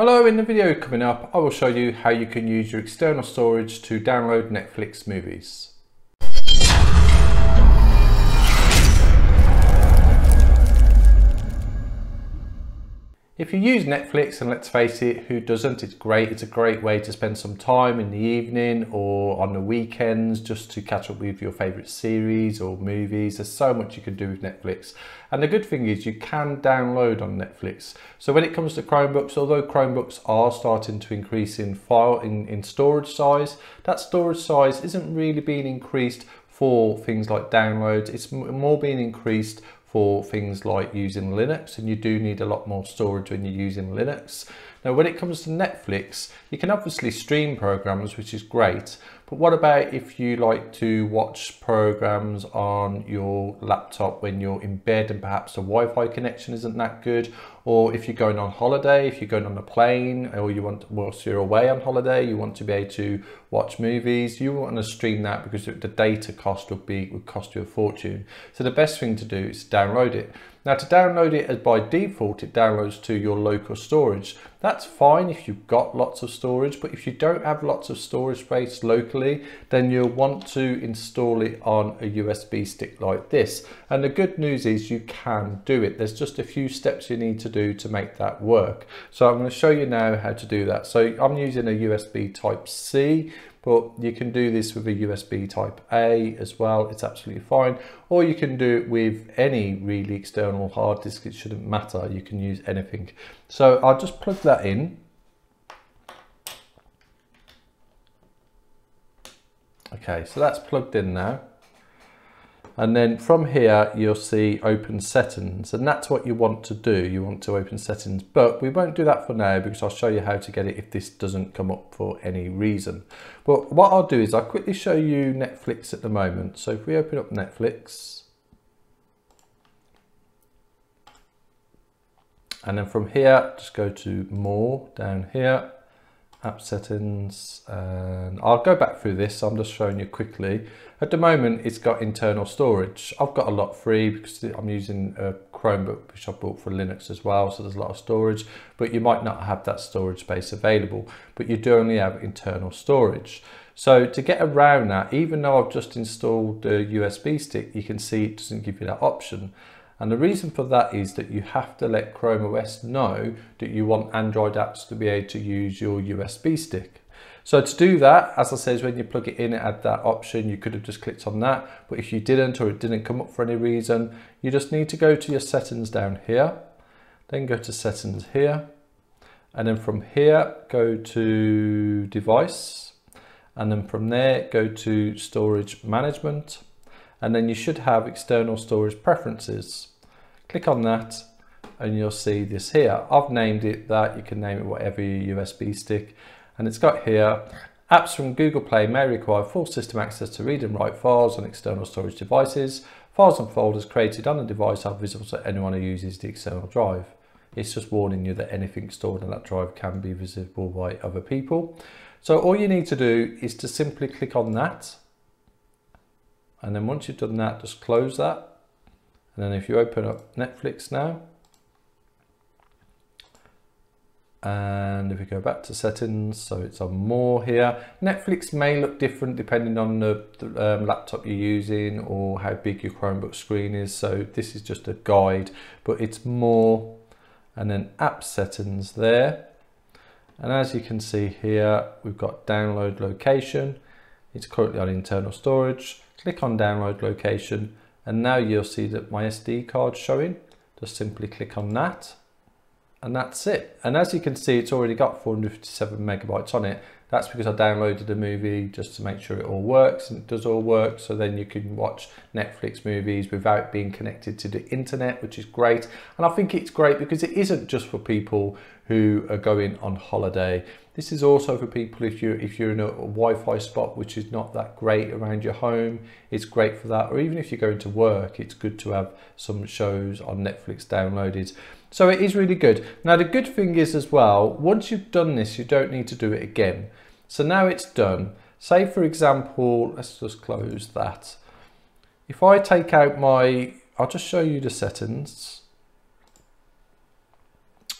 Hello, in the video coming up, I will show you how you can use your external storage to download Netflix movies. If you use Netflix, and let's face it, who doesn't? It's great. It's a great way to spend some time in the evening or on the weekends just to catch up with your favorite series or movies. There's so much you can do with Netflix. And the good thing is you can download on Netflix. So when it comes to Chromebooks, although Chromebooks are starting to increase in file in, in storage size, that storage size isn't really being increased for things like downloads. It's more being increased for things like using Linux and you do need a lot more storage when you're using Linux. Now when it comes to Netflix, you can obviously stream programs, which is great, but what about if you like to watch programs on your laptop when you're in bed and perhaps the Wi-Fi connection isn't that good? Or if you're going on holiday, if you're going on a plane, or you want, whilst you're away on holiday, you want to be able to watch movies, you want to stream that because the data cost would be would cost you a fortune. So the best thing to do is download it. Now to download it as by default, it downloads to your local storage. That's fine if you've got lots of storage, but if you don't have lots of storage space locally, then you'll want to install it on a USB stick like this. And the good news is you can do it. There's just a few steps you need to do to make that work. So I'm going to show you now how to do that. So I'm using a USB type C but you can do this with a USB type A as well, it's absolutely fine. Or you can do it with any really external hard disk, it shouldn't matter, you can use anything. So I'll just plug that in. Okay, so that's plugged in now. And then from here, you'll see open settings and that's what you want to do. You want to open settings, but we won't do that for now because I'll show you how to get it if this doesn't come up for any reason. But what I'll do is I'll quickly show you Netflix at the moment. So if we open up Netflix, and then from here, just go to more down here app settings and I'll go back through this I'm just showing you quickly. At the moment it's got internal storage. I've got a lot free because I'm using a Chromebook which I bought for Linux as well so there's a lot of storage but you might not have that storage space available but you do only have internal storage. So to get around that even though I've just installed the USB stick you can see it doesn't give you that option and the reason for that is that you have to let Chrome OS know that you want Android apps to be able to use your USB stick. So to do that, as I says, when you plug it in, it had that option. You could have just clicked on that, but if you didn't or it didn't come up for any reason, you just need to go to your settings down here, then go to settings here, and then from here, go to device, and then from there, go to storage management, and then you should have external storage preferences. Click on that and you'll see this here. I've named it that, you can name it whatever your USB stick. And it's got here, apps from Google Play may require full system access to read and write files on external storage devices. Files and folders created on the device are visible to anyone who uses the external drive. It's just warning you that anything stored on that drive can be visible by other people. So all you need to do is to simply click on that and then once you've done that, just close that. And then if you open up Netflix now, and if we go back to settings, so it's on more here. Netflix may look different depending on the, the um, laptop you're using or how big your Chromebook screen is. So this is just a guide, but it's more and then app settings there. And as you can see here, we've got download location. It's currently on internal storage click on download location and now you'll see that my SD card showing. Just simply click on that and that's it. And as you can see, it's already got 457 megabytes on it. That's because I downloaded a movie just to make sure it all works and it does all work. So then you can watch Netflix movies without being connected to the internet, which is great. And I think it's great because it isn't just for people who are going on holiday. This is also for people if you're if you're in a, Wi-Fi spot which is not that great around your home. It's great for that. Or even if you're going to work, it's good to have some shows on Netflix downloaded. So it is really good. Now the good thing is as well, once you've done this, you don't need to do it again. So now it's done. Say for example, let's just close that. If I take out my, I'll just show you the settings.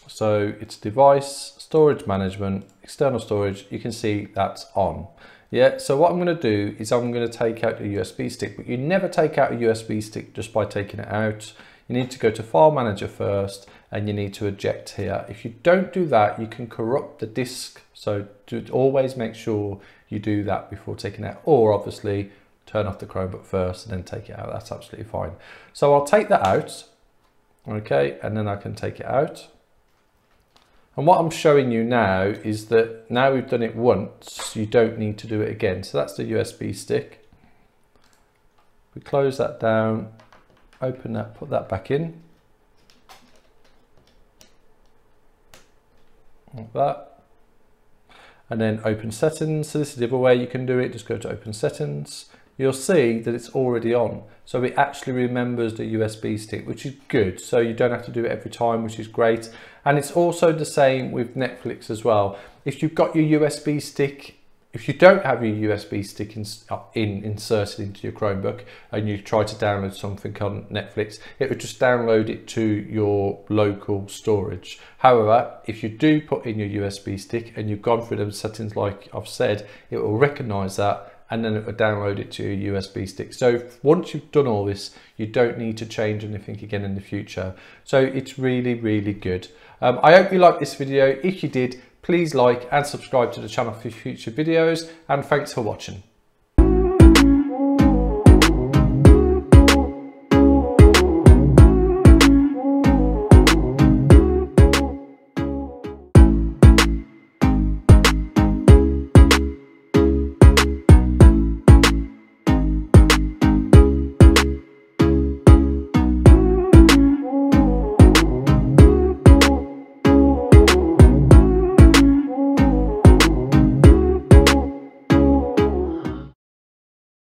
So it's device, storage management, external storage, you can see that's on. Yeah, so what I'm going to do is I'm going to take out the USB stick, but you never take out a USB stick just by taking it out. You need to go to File Manager first and you need to eject here. If you don't do that, you can corrupt the disk. So always make sure you do that before taking it out, or obviously turn off the Chromebook first and then take it out. That's absolutely fine. So I'll take that out, okay, and then I can take it out. And what I'm showing you now is that now we've done it once, you don't need to do it again. So that's the USB stick. We close that down, open that, put that back in. Like that. And then open settings. So this is the other way you can do it. Just go to open settings you'll see that it's already on. So it actually remembers the USB stick, which is good. So you don't have to do it every time, which is great. And it's also the same with Netflix as well. If you've got your USB stick, if you don't have your USB stick in, in, inserted into your Chromebook and you try to download something on Netflix, it would just download it to your local storage. However, if you do put in your USB stick and you've gone through those settings like I've said, it will recognize that and then it will download it to a USB stick. So once you've done all this, you don't need to change anything again in the future. So it's really, really good. Um, I hope you liked this video. If you did, please like and subscribe to the channel for future videos and thanks for watching.